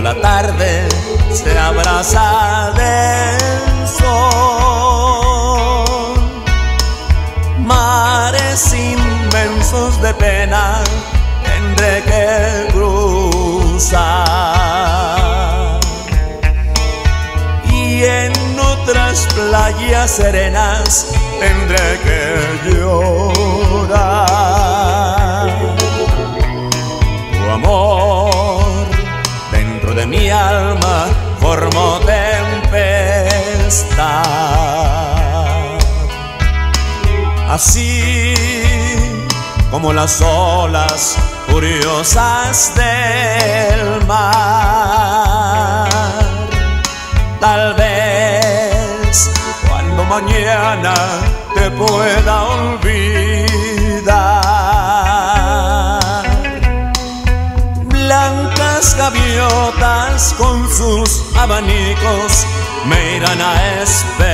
la tarde se abraza del sol. Mares inmensos de pena tendré que cruzar. Y en otras playas serenas mi alma formó tempestad. Así como las olas furiosas del mar. Tal vez cuando mañana te pueda olvidar. Blancas gaviotas con sus abanicos me irán a esperar.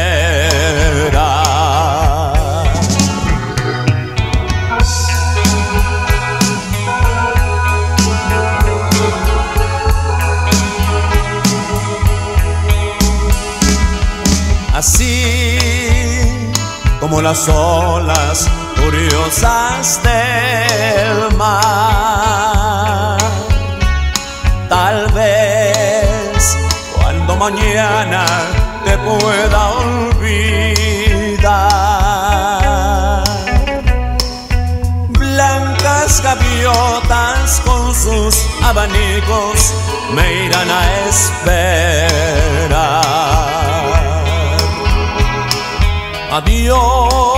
Así como las olas furiosas del mar. Mañana te pueda olvidar. Blancas gaviotas con sus abanicos me irán a esperar. Adiós,